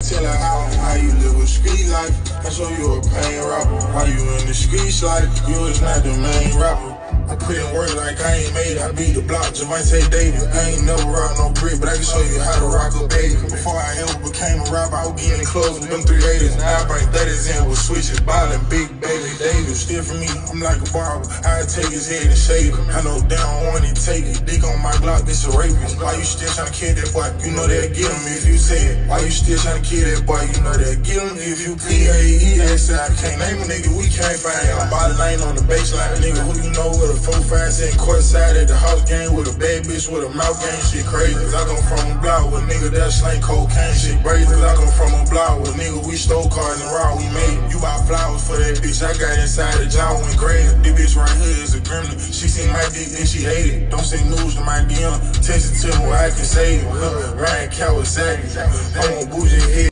Tell her how, how you live a street life. I show you a pain rapper. How you in the streets like you is not the main rapper. I put in work like I ain't made. I beat the block, Javante Davis. I ain't never rock no brick, but I can show you how to rock a baby. Before I ever became a rapper, I was getting close with them 380s. Now I bring 30s in with switches, ballin' big baby Davis. Still for me, I'm like a barber. I take his head and shave him. I know down when he take it. Dick on my Glock, this a rapist. Why you still tryna kill that boy? You know they'll get him if you say it. Why you still tryna kill that boy? You know they'll get him if you P-A-E-S. I can't name a nigga, we can't find him. I'm body lane on the baseline, nigga. Who you know with a 4-5 sitting courtside at the house game with a bad bitch with a mouth game. Shit crazy. Cause I come from a block with a nigga that slang cocaine. Shit crazy. Cause I come from a we made. You buy flowers for that bitch. I got inside the jaw went crazy. This bitch right here is a gremlin. She seen my dick and she hate it. Don't say news to my DM. Text it to me where I can save it. Ryan Kawasaki. I'm on bougie head.